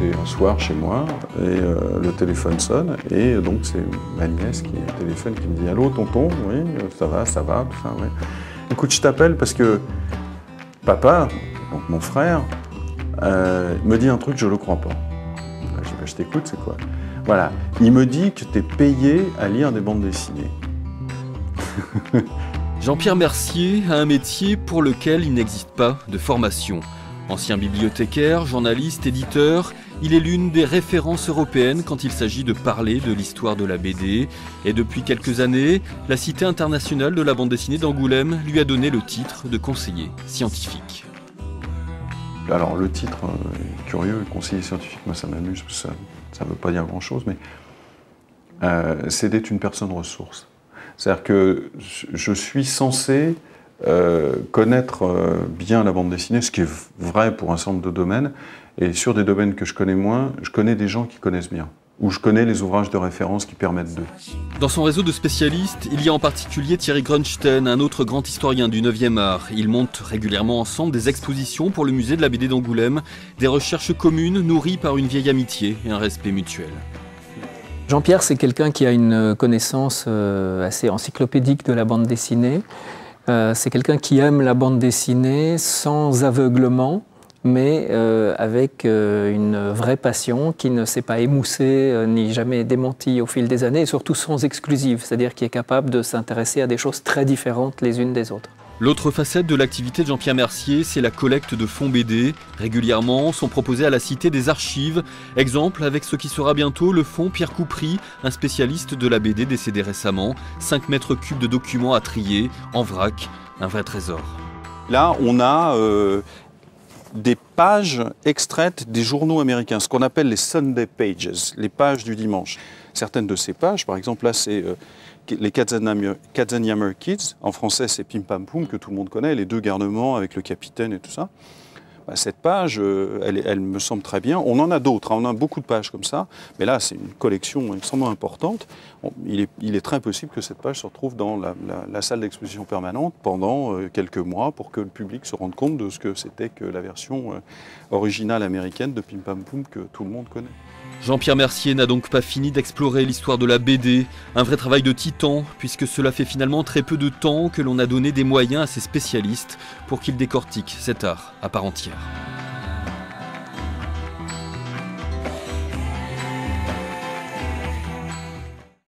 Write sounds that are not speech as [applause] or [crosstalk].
Un soir chez moi et euh, le téléphone sonne et donc c'est ma nièce qui téléphone qui me dit Allô tonton, oui, ça va, ça va, tout ça. Écoute, je t'appelle parce que papa, donc mon frère, euh, me dit un truc, je le crois pas. Je dis bah, je t'écoute, c'est quoi? Voilà, il me dit que tu es payé à lire des bandes dessinées. [laughs] Jean-Pierre Mercier a un métier pour lequel il n'existe pas de formation. Ancien bibliothécaire, journaliste, éditeur, il est l'une des références européennes quand il s'agit de parler de l'histoire de la BD. Et depuis quelques années, la Cité internationale de la bande dessinée d'Angoulême lui a donné le titre de conseiller scientifique. Alors le titre est curieux, conseiller scientifique, moi ça m'amuse, ça ne veut pas dire grand-chose, mais euh, c'est d'être une personne ressource. C'est-à-dire que je suis censé euh, connaître euh, bien la bande dessinée, ce qui est vrai pour un certain nombre de domaines, et sur des domaines que je connais moins, je connais des gens qui connaissent bien où je connais les ouvrages de référence qui permettent de. Dans son réseau de spécialistes, il y a en particulier Thierry Grunstein, un autre grand historien du 9e art. Ils montent régulièrement ensemble des expositions pour le musée de la BD d'Angoulême, des recherches communes nourries par une vieille amitié et un respect mutuel. Jean-Pierre, c'est quelqu'un qui a une connaissance euh, assez encyclopédique de la bande dessinée. Euh, c'est quelqu'un qui aime la bande dessinée sans aveuglement, mais euh, avec euh, une vraie passion qui ne s'est pas émoussée ni jamais démentie au fil des années, et surtout sans exclusive, c'est-à-dire qui est capable de s'intéresser à des choses très différentes les unes des autres. L'autre facette de l'activité de Jean-Pierre Mercier, c'est la collecte de fonds BD. Régulièrement sont proposés à la Cité des Archives. Exemple avec ce qui sera bientôt le fonds Pierre Coupry, un spécialiste de la BD décédé récemment. 5 mètres cubes de documents à trier, en vrac, un vrai trésor. Là, on a euh, des pages extraites des journaux américains, ce qu'on appelle les Sunday Pages, les pages du dimanche. Certaines de ces pages, par exemple, là, c'est euh, les Katzenjammer Kids, en français c'est Pim Pam Poum que tout le monde connaît, les deux garnements avec le capitaine et tout ça. Bah, cette page, euh, elle, me semble très bien. On en a d'autres, hein. on a beaucoup de pages comme ça, mais là c'est une collection extrêmement importante. il, est, très possible que cette page se retrouve dans la, salle d'exposition permanente pendant euh, quelques mois pour que le public se rende compte de ce que c'était que la version euh, originale américaine de Pim Pam Poum que tout le monde connaît. Jean-Pierre Mercier n'a donc pas fini d'explorer l'histoire de la BD, un vrai travail de titan, puisque cela fait finalement très peu de temps que l'on a donné des moyens à ses spécialistes pour qu'ils décortiquent cet art à part entière.